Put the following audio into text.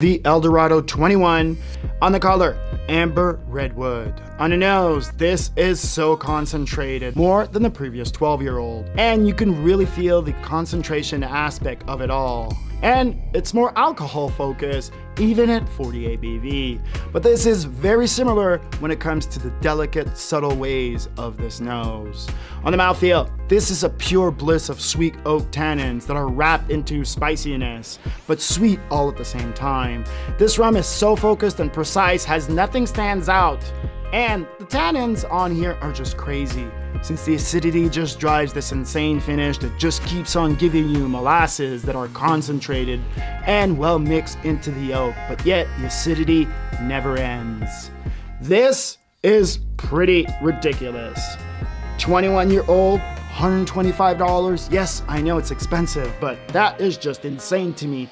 the El Dorado 21 on the color amber redwood. On the nose this is so concentrated. More than the previous 12 year old and you can really feel the concentration aspect of it all and it's more alcohol focused even at 40 ABV. But this is very similar when it comes to the delicate, subtle ways of this nose. On the mouthfeel, this is a pure bliss of sweet oak tannins that are wrapped into spiciness, but sweet all at the same time. This rum is so focused and precise, has nothing stands out. And the tannins on here are just crazy since the acidity just drives this insane finish that just keeps on giving you molasses that are concentrated and well mixed into the oak, but yet the acidity never ends. This is pretty ridiculous. 21 year old, $125. Yes, I know it's expensive, but that is just insane to me